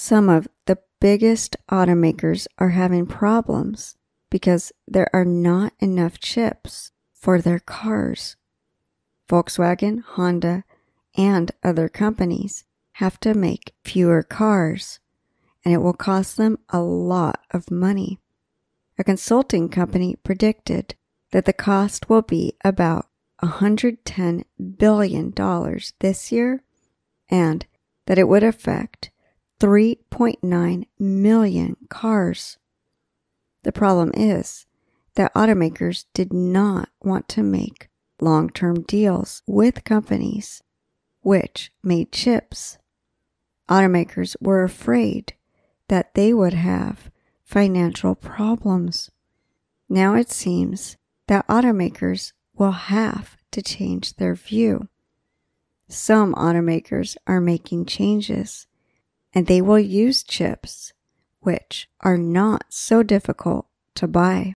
Some of the biggest automakers are having problems because there are not enough chips for their cars. Volkswagen, Honda, and other companies have to make fewer cars, and it will cost them a lot of money. A consulting company predicted that the cost will be about $110 billion this year and that it would affect 3.9 million cars. The problem is that automakers did not want to make long term deals with companies which made chips. Automakers were afraid that they would have financial problems. Now it seems that automakers will have to change their view. Some automakers are making changes and they will use chips which are not so difficult to buy.